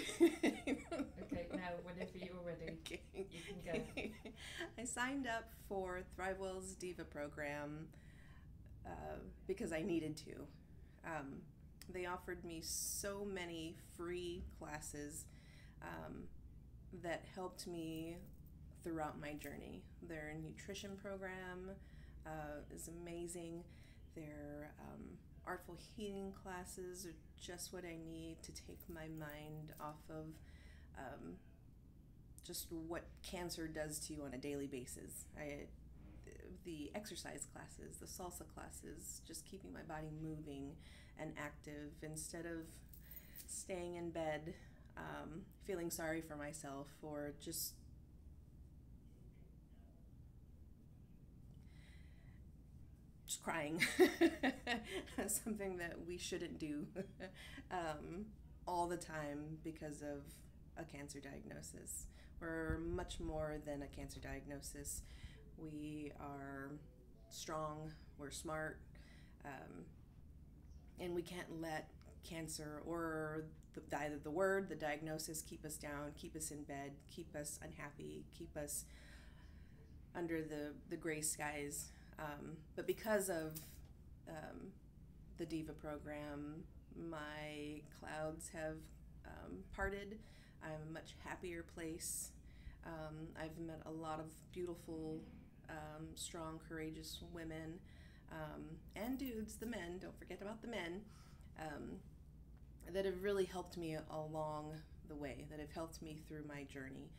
okay, now whenever you're ready, okay. you can go. I signed up for ThriveWell's Diva program uh, because I needed to. Um, they offered me so many free classes um, that helped me throughout my journey. Their nutrition program uh, is amazing. Their um, artful healing classes are just what I need to take my mind off of um, just what cancer does to you on a daily basis. I, the exercise classes, the salsa classes, just keeping my body moving and active instead of staying in bed, um, feeling sorry for myself, or just crying. Something that we shouldn't do um, all the time because of a cancer diagnosis. We're much more than a cancer diagnosis. We are strong, we're smart, um, and we can't let cancer or the, either the word, the diagnosis keep us down, keep us in bed, keep us unhappy, keep us under the, the gray skies um, but because of um, the Diva program, my clouds have um, parted. I'm a much happier place. Um, I've met a lot of beautiful, um, strong, courageous women um, and dudes, the men, don't forget about the men, that have really helped me along the way, that have helped me through my journey,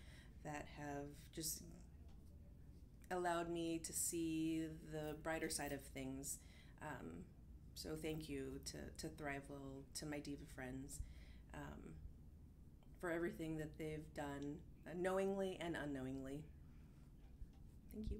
that have just allowed me to see the brighter side of things. Um, so thank you to, to ThriveWell, to my Diva friends, um, for everything that they've done, uh, knowingly and unknowingly. Thank you.